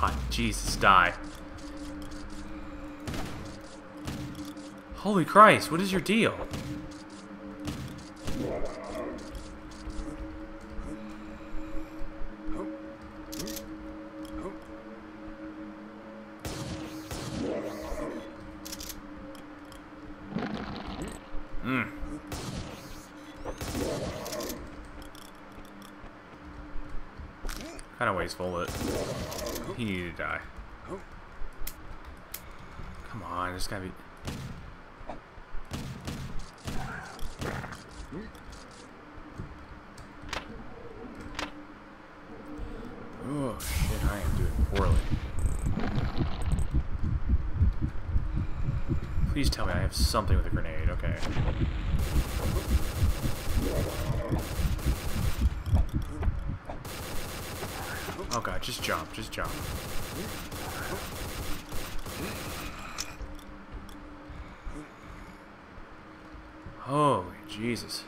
God, Jesus, die. Holy Christ, what is your deal? Kind of wasteful, but he needed to die. Come on, there's gotta be. Oh shit, I am doing poorly. Please tell me I have something with a grenade, okay. Oh god, just jump, just jump. Holy Jesus.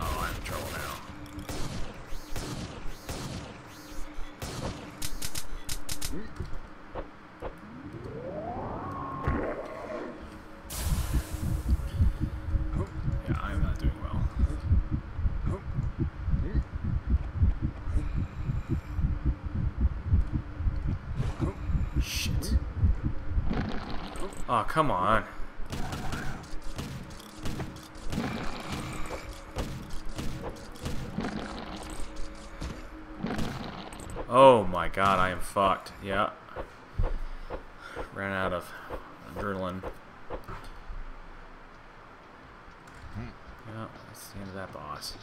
Oh, I'm in trouble now. Yeah, I'm not doing well. Shit. Oh, come on. Oh my god, I am fucked. Yeah. Ran out of adrenaline. Yeah, that's the end of that boss.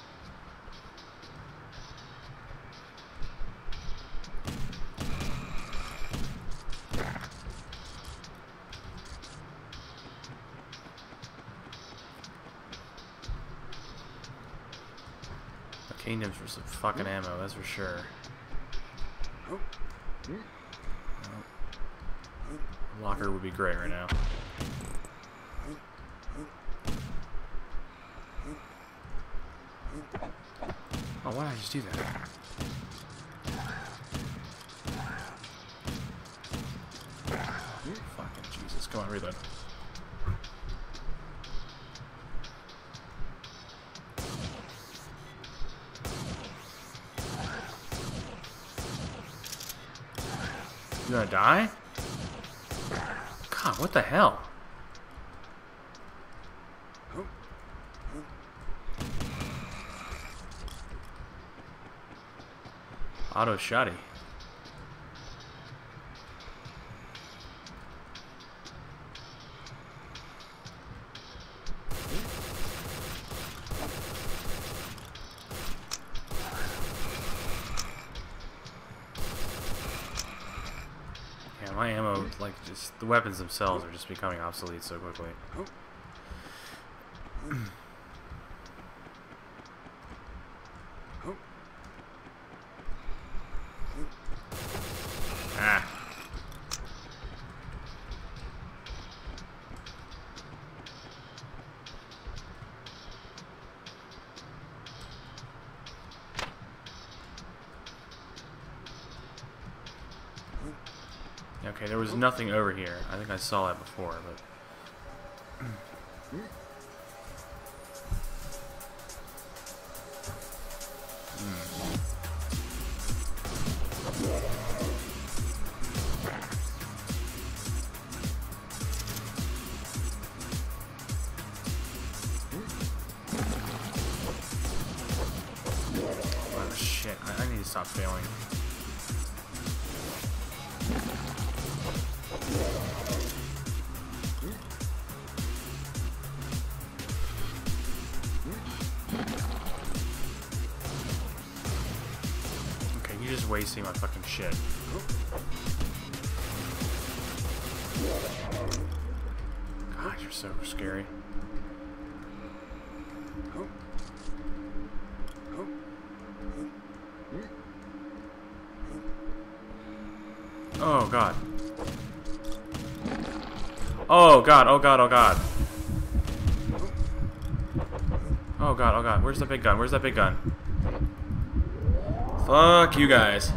Kingdoms for some fucking ammo, that's for sure. Locker would be great right now. Oh, why did I just do that? Fucking Jesus. Come on, reload. You gonna die? God, what the hell? Auto shotty. My ammo, like, just the weapons themselves are just becoming obsolete so quickly. Oh. Okay, there was nothing over here. I think I saw that before, but... Hmm. Oh shit, I need to stop failing. Wasting my fucking shit. God, you're so scary. Oh god. Oh god, oh god, oh god. Oh god, oh god. Where's the big gun? Where's that big gun? Fuck you guys.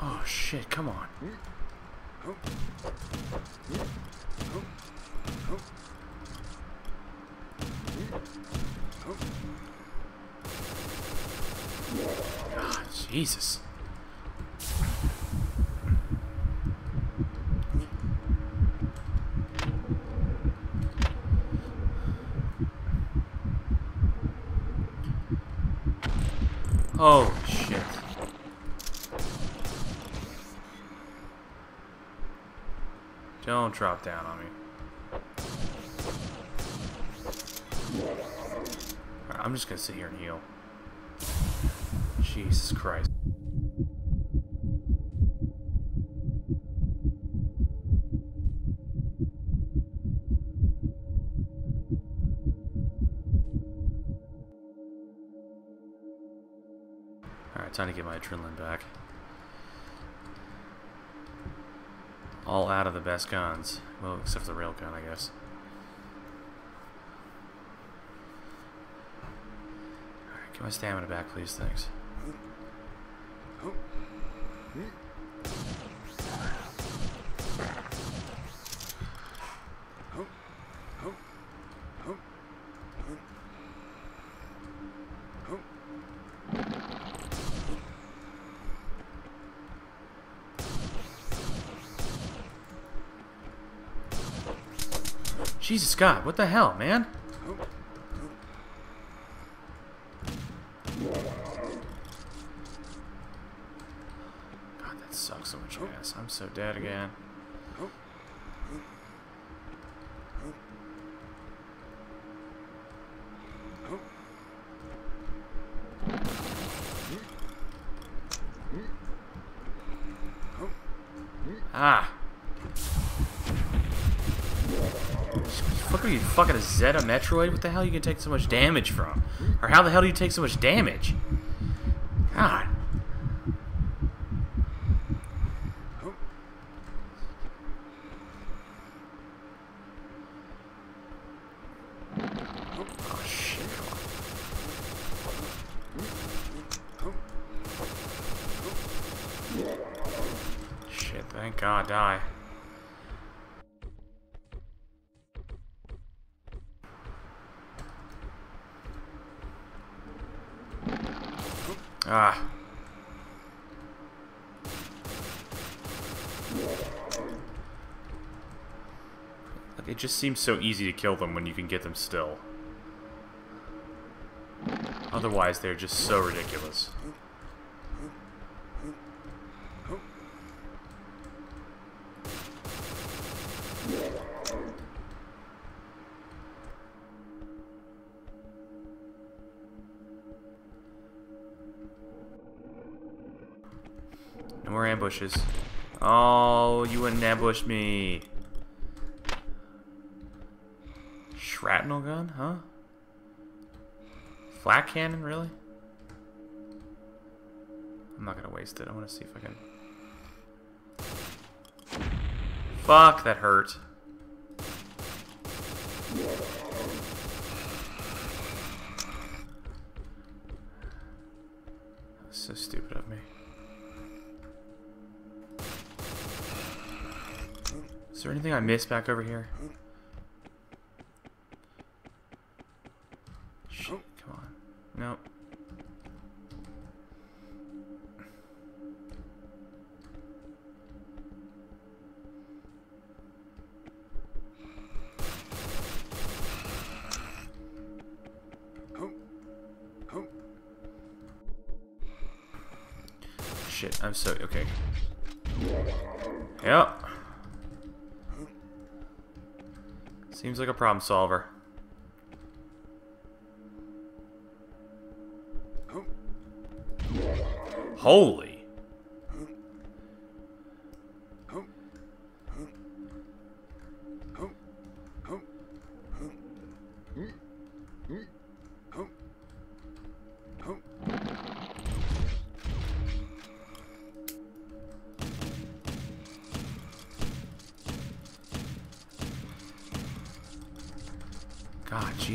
Oh shit, come on. God, Jesus. Oh shit. Don't drop down on me. Alright, I'm just gonna sit here and heal. Jesus Christ. Alright, time to get my adrenaline back. All out of the best guns. Well, except for the railgun, I guess. Alright, get my stamina back, please. Thanks. Jesus God, what the hell, man? God, that sucks so much ass. I'm so dead again. Ah. Fuck are you fucking a Zeta Metroid? What the hell are you can take so much damage from? Or how the hell do you take so much damage? God. Shit. Shit, thank God, die. Ah. It just seems so easy to kill them when you can get them still. Otherwise, they're just so ridiculous. More ambushes. Oh, you wouldn't ambush me. Shrapnel gun, huh? Flak cannon, really? I'm not gonna waste it. I want to see if I can. Fuck, that hurt. So stupid of me. Is there anything I missed back over here? Shit, oh. come on. Nope. Shit, I'm so okay. Yep. Seems like a problem solver. Holy.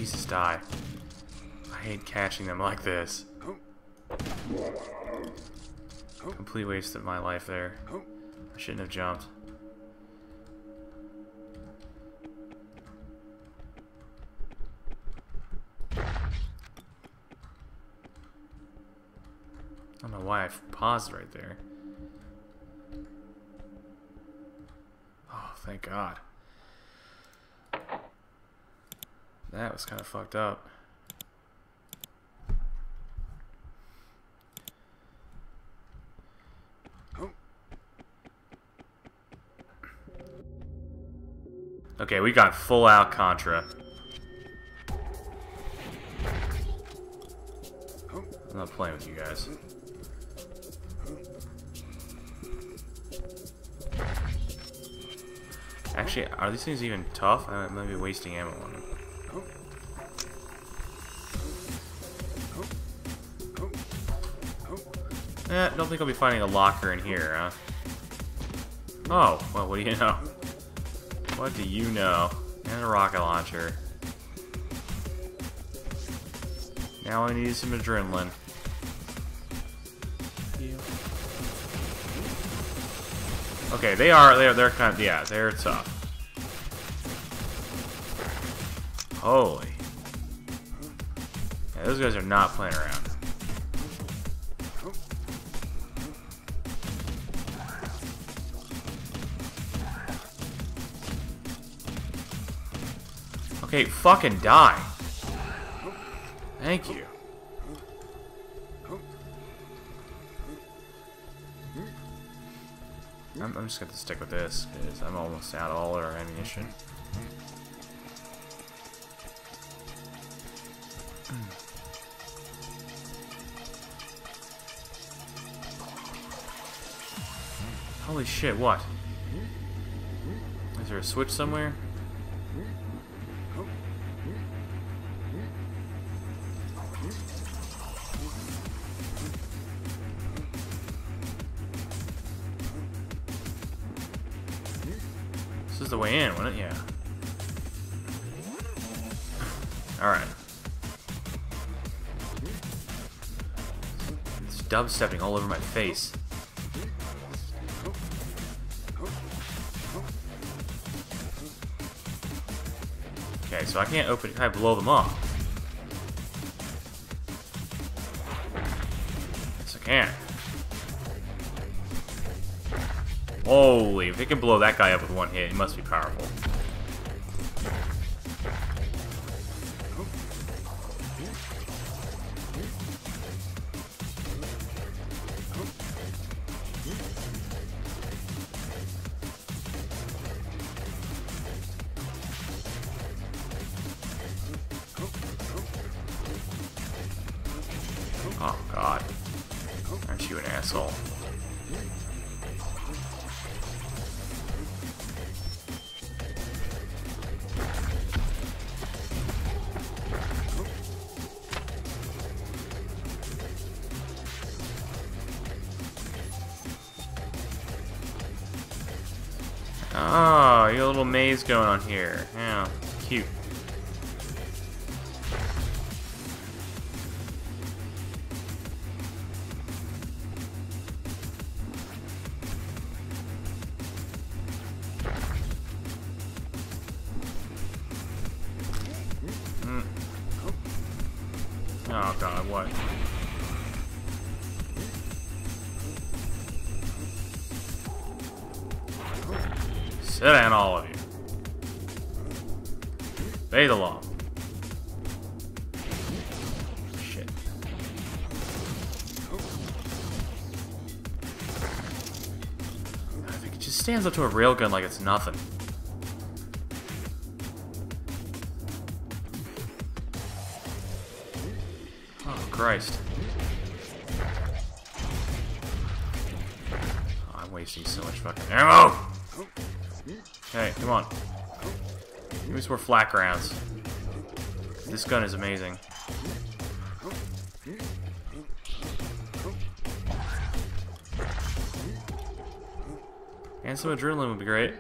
Jesus, die. I hate catching them like this. Complete waste of my life there. I shouldn't have jumped. I don't know why I paused right there. Oh, thank God. That was kind of fucked up. Okay, we got full out Contra. I'm not playing with you guys. Actually, are these things even tough? I might be wasting ammo on them. Eh, don't think I'll be finding a locker in here, huh? Oh, well, what do you know? What do you know? And a rocket launcher. Now I need some adrenaline. Okay, they are, they're, they're kind of, yeah, they're tough. Holy. Yeah, those guys are not playing around. Okay, fucking die. Thank you. I'm, I'm just to stick with this, because I'm almost out of all our ammunition. Holy shit, what? Is there a switch somewhere? Is the way in, wasn't it? Yeah. Alright. It's dubstepping all over my face. Okay, so I can't open Can I blow them off? Yes, I can. Holy, if it can blow that guy up with one hit, he must be powerful. Oh, you got a little maze going on here. Yeah, cute. Mm. Oh god, what? Sit down, all of you. Obey the law. Shit. If it just stands up to a railgun like it's nothing. Oh, Christ. Oh, I'm wasting so much fucking ammo! Okay, come on. Give me some more flak rounds. This gun is amazing. And some adrenaline would be great.